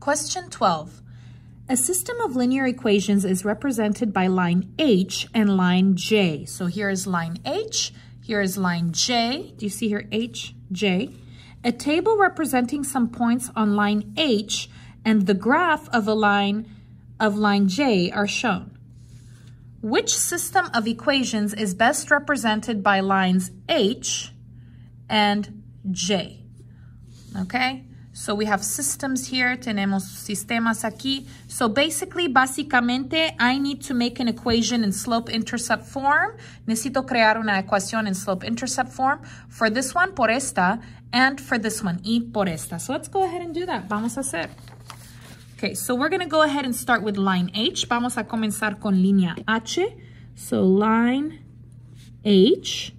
Question 12. A system of linear equations is represented by line H and line J. So here is line H, here is line J. Do you see here H, J? A table representing some points on line H and the graph of a line of line J are shown. Which system of equations is best represented by lines H and J? Okay? So we have systems here, tenemos sistemas aquí. So basically, básicamente, I need to make an equation in slope-intercept form. Necesito crear una ecuación in slope-intercept form for this one, por esta, and for this one, y por esta. So let's go ahead and do that. Vamos a hacer. Okay, so we're going to go ahead and start with line H. Vamos a comenzar con línea H. So line H.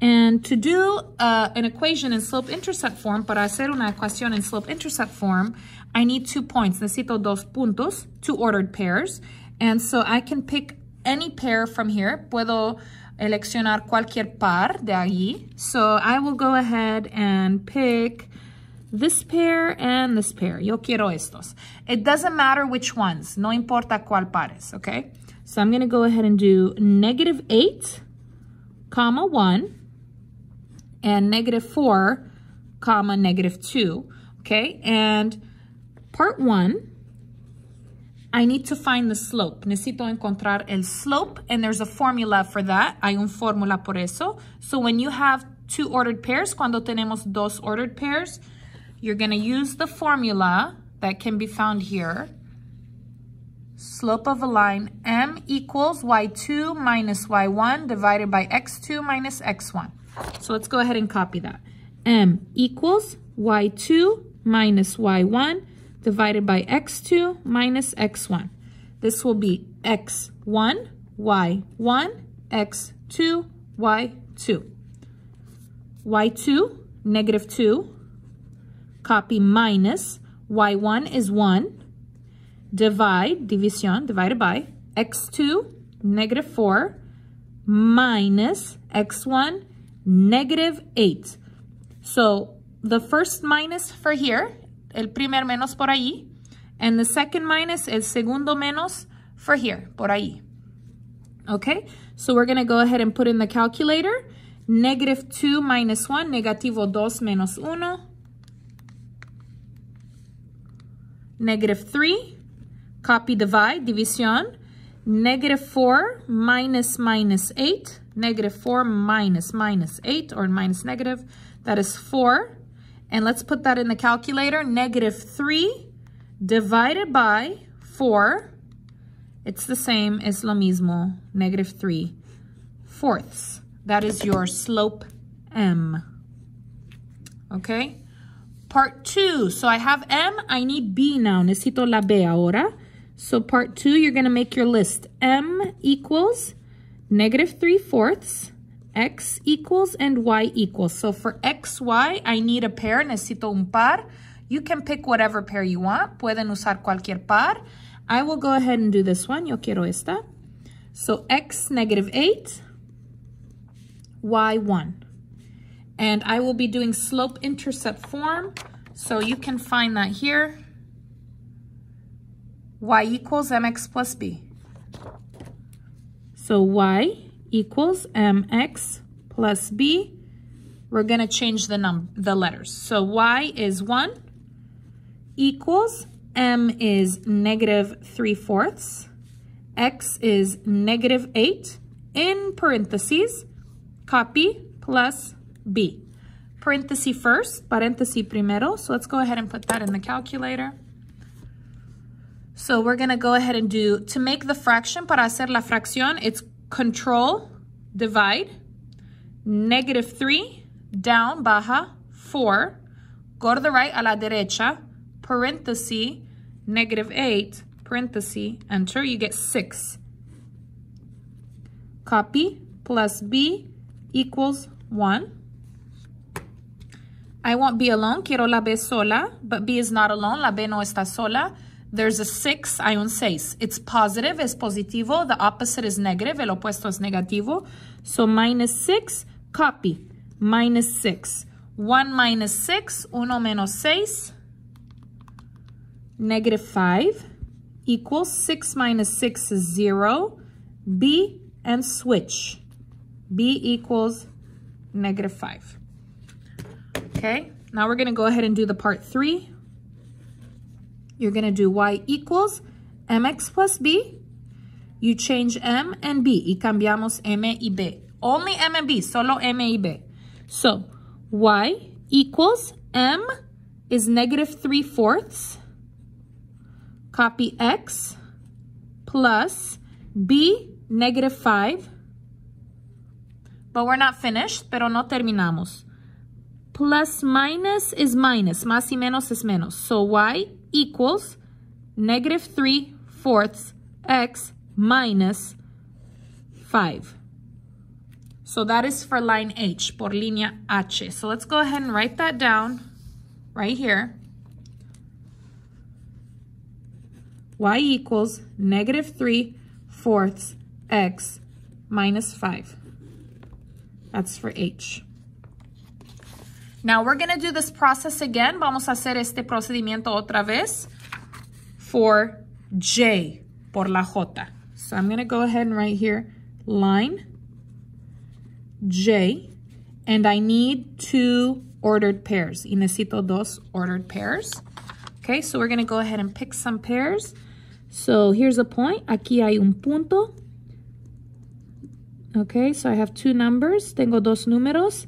And to do uh, an equation in slope-intercept form, para hacer una ecuación in slope-intercept form, I need two points. Necesito dos puntos, two ordered pairs. And so I can pick any pair from here. Puedo eleccionar cualquier par de allí. So I will go ahead and pick this pair and this pair. Yo quiero estos. It doesn't matter which ones. No importa cuál pares, okay? So I'm going to go ahead and do negative 8, comma 1 and negative 4, comma, negative 2, okay? And part 1, I need to find the slope. Necesito encontrar el slope, and there's a formula for that. Hay un fórmula por eso. So when you have two ordered pairs, cuando tenemos dos ordered pairs, you're going to use the formula that can be found here. Slope of a line, m equals y2 minus y1 divided by x2 minus x1. So let's go ahead and copy that. M equals y2 minus y1 divided by x2 minus x1. This will be x1, y1, x2, y2. y2, negative 2, copy minus, y1 is 1, divide, division, divided by, x2, negative 4, minus x1, negative 8. So the first minus for here, el primer menos por ahí, and the second minus, el segundo menos for here, por ahí. Okay, so we're going to go ahead and put in the calculator. Negative 2 minus 1, negativo 2 menos 1. Negative 3, copy divide, división. Negative 4 minus minus 8 negative 4 minus minus 8 or minus negative. That is 4. And let's put that in the calculator. Negative 3 divided by 4. It's the same as lo mismo, negative 3 fourths. That is your slope M. Okay? Part 2. So I have M. I need B now. Necesito la B ahora. So part 2, you're going to make your list. M equals negative 3 fourths, x equals, and y equals. So for x, y, I need a pair, necesito un par. You can pick whatever pair you want. Pueden usar cualquier par. I will go ahead and do this one. Yo quiero esta. So x negative 8, y 1. And I will be doing slope-intercept form. So you can find that here. Y equals mx plus b. So y equals mx plus b. We're going to change the num the letters. So y is 1 equals m is negative 3 fourths. x is negative 8 in parentheses. Copy plus b. Parenthesis first, parenthesis primero. So let's go ahead and put that in the calculator. So we're going to go ahead and do, to make the fraction, para hacer la fracción, it's control, divide, negative 3, down, baja, 4, go to the right, a la derecha, parenthesis, negative 8, parenthesis, enter, you get 6. Copy, plus B equals 1. I want B alone, quiero la B sola, but B is not alone, la B no está sola. There's a 6, hay un 6. It's positive, es positivo. The opposite is negative, el opuesto es negativo. So minus 6, copy. Minus 6. 1 minus 6, 1 menos 6. negative 5 equals 6 minus 6 is 0. B and switch. B equals negative 5. Okay, now we're going to go ahead and do the part 3. You're going to do y equals mx plus b. You change m and b y cambiamos m y b. Only m and b, solo m y b. So y equals m is negative 3 fourths. Copy x plus b negative 5. But we're not finished, pero no terminamos. Plus minus is minus. Más y menos es menos. So y equals negative 3 fourths x minus 5. So that is for line H, por línea H. So let's go ahead and write that down right here. y equals negative 3 fourths x minus 5. That's for H. Now we're going to do this process again. Vamos a hacer este procedimiento otra vez for J, por la J. So I'm going to go ahead and write here line J, and I need two ordered pairs. Y necesito dos ordered pairs. Okay, so we're going to go ahead and pick some pairs. So here's a point. Aquí hay un punto. Okay, so I have two numbers. Tengo dos números.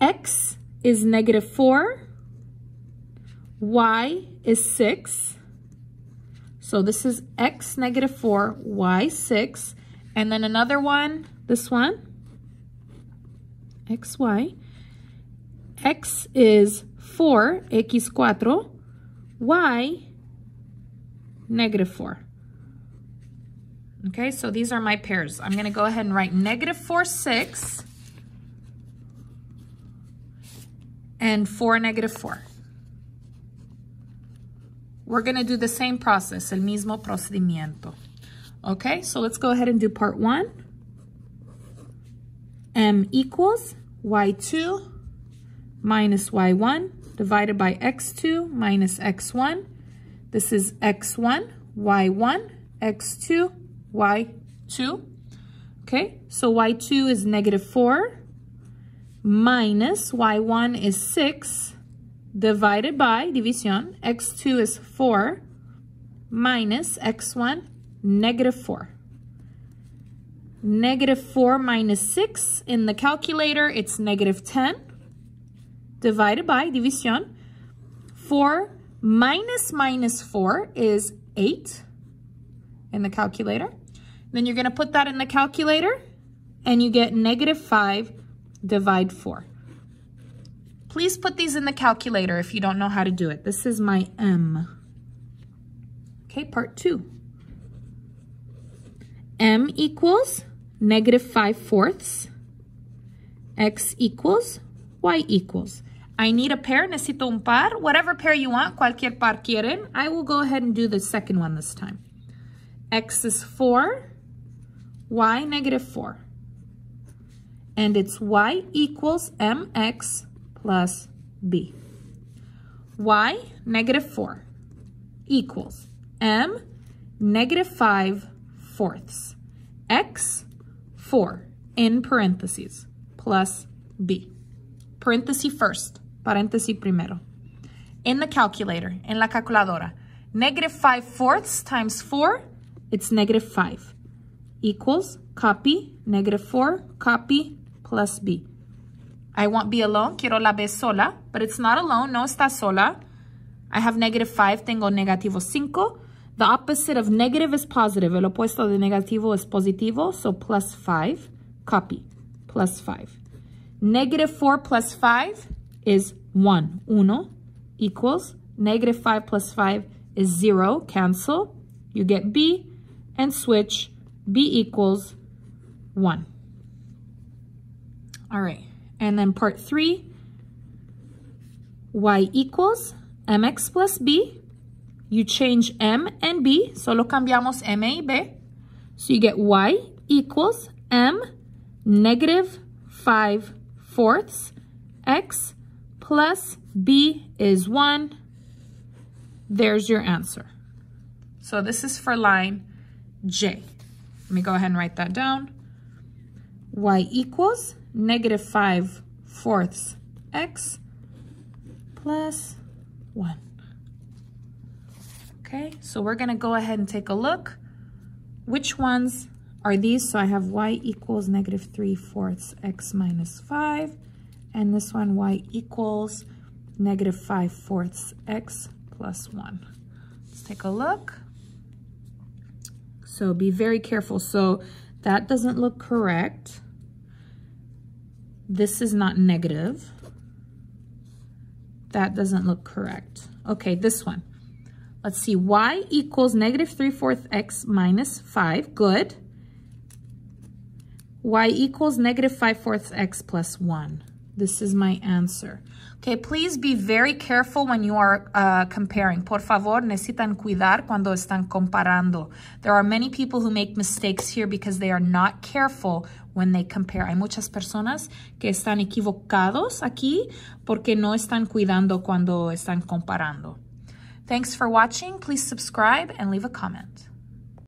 X is negative 4. Y is 6. So this is X negative 4, Y 6. And then another one, this one, XY. X is 4, X 4. Y, negative 4. Okay, so these are my pairs. I'm going to go ahead and write negative 4, 6. And 4 negative 4. We're going to do the same process, el mismo procedimiento. Okay, so let's go ahead and do part 1. M equals y2 minus y1 divided by x2 minus x1. This is x1, y1, x2, y2. Okay, so y2 is negative 4 minus y1 is 6 divided by division, x2 is 4 minus x1, negative 4. Negative 4 minus 6 in the calculator, it's negative 10 divided by division. 4 minus minus 4 is 8 in the calculator. Then you're going to put that in the calculator and you get negative 5 divide 4. Please put these in the calculator if you don't know how to do it. This is my M. Okay, part 2. M equals negative 5 fourths. X equals Y equals. I need a pair, necesito un par. Whatever pair you want, cualquier par quieren. I will go ahead and do the second one this time. X is 4, Y negative 4 and it's y equals mx plus b. y, negative 4, equals m, negative 5 fourths, x, 4, in parentheses, plus b. Parenthesis first, parenthesis primero. In the calculator, in la calculadora, negative 5 fourths times 4, it's negative 5, equals, copy, negative 4, copy, plus B. I want B alone, quiero la B sola, but it's not alone, no está sola. I have negative 5, tengo negativo 5. The opposite of negative is positive. El opuesto de negativo es positivo, so plus 5. Copy, plus 5. Negative 4 plus 5 is 1. Uno equals negative 5 plus 5 is 0. Cancel. You get B and switch. B equals 1. All right, and then part three, y equals mx plus b. You change m and b, solo cambiamos m y b. So you get y equals m negative 5 fourths x plus b is 1 There's your answer. So this is for line J. Let me go ahead and write that down. y equals negative 5 fourths x plus 1. Okay, so we're going to go ahead and take a look. Which ones are these? So I have y equals negative 3 fourths x minus 5. And this one, y equals negative 5 fourths x plus 1. Let's take a look. So be very careful. So that doesn't look correct. This is not negative. That doesn't look correct. Okay, this one. Let's see, y equals negative 3 fourths x minus 5. Good. y equals negative 5 fourths x plus 1. This is my answer. Okay, please be very careful when you are uh, comparing. Por favor, necesitan cuidar cuando están comparando. There are many people who make mistakes here because they are not careful when they compare. Hay muchas personas que están equivocados aquí porque no están cuidando cuando están comparando. Thanks for watching. Please subscribe and leave a comment.